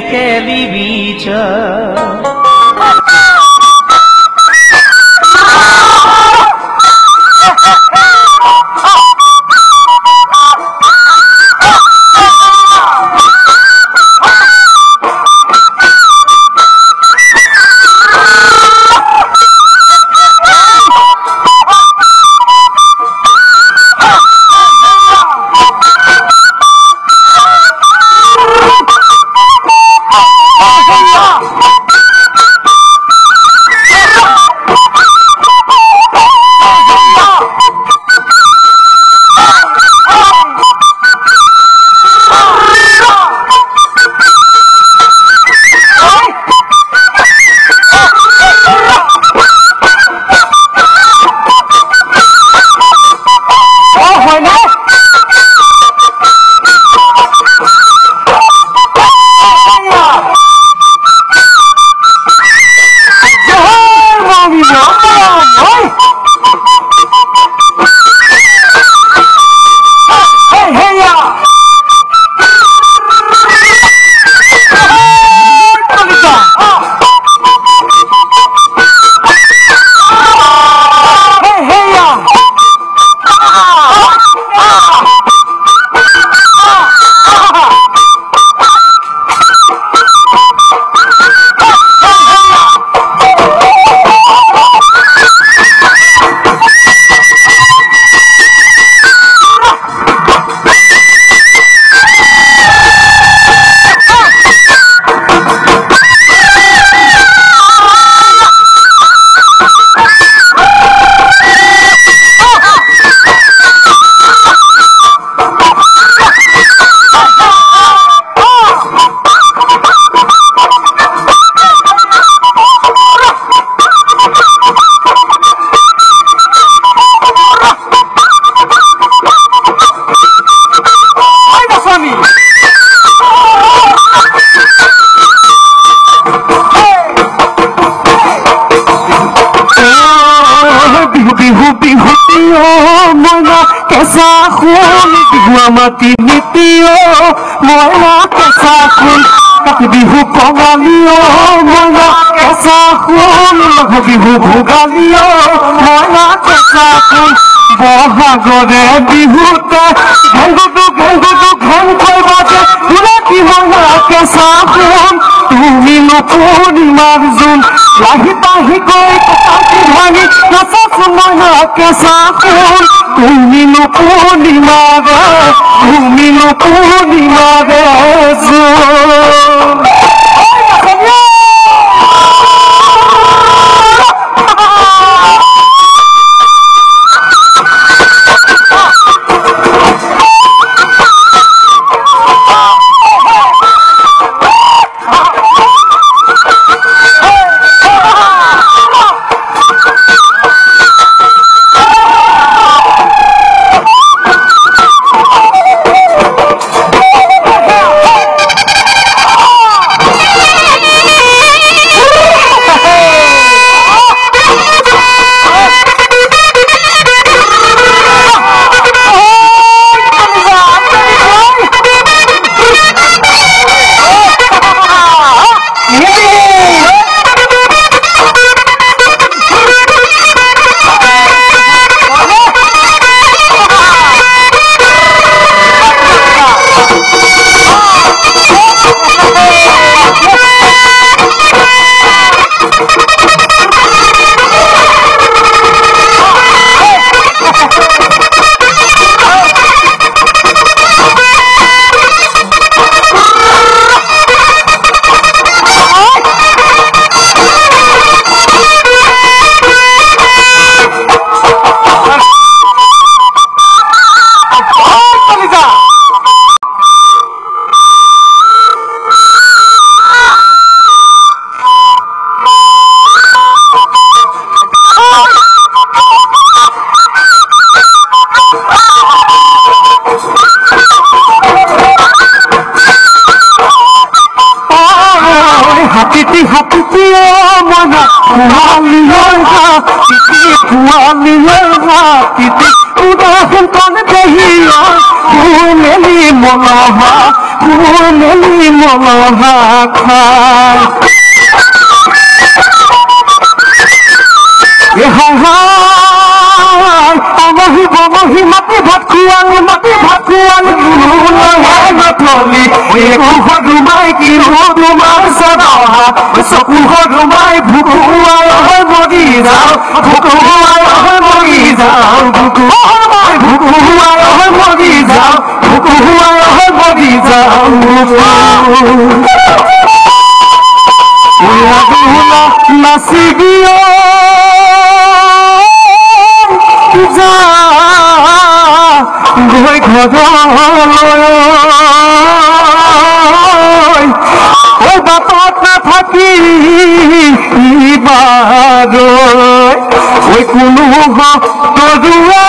kelly beach. Bihu ফুল মাঘ বিহু বহাগৰে বিহুতে ঘেংগুটো ঘেংগুটো ঘেংকৈ বাজে তোলা কি মইনা কেঁচা ফুল তুমি নপূৰ্ণিমাৰে তুমি নপূৰ্ণিমাৰে জোন হাতীটি মনা পোৱালি হাতীটি পোৱালি হাতীটি দেখোন কন দেহিয়া কুমেলি মলহা কুমেলি মলহা খায় অমহি বমহি মাটি ভাত খুৱালো মাটি ভাত খুৱালো थोली रुमाई की रुमार सदाहा सकूह रुमाई भुकुआ मोगी जाओ भुकुआ मोगी जाओ भुकुआ भुकुआ मोगी जाओ भुकुआ मोगी जाओ नासिबिया ও বাপাতে থাকি ওই কোনো তরুয়া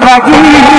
লাগিলে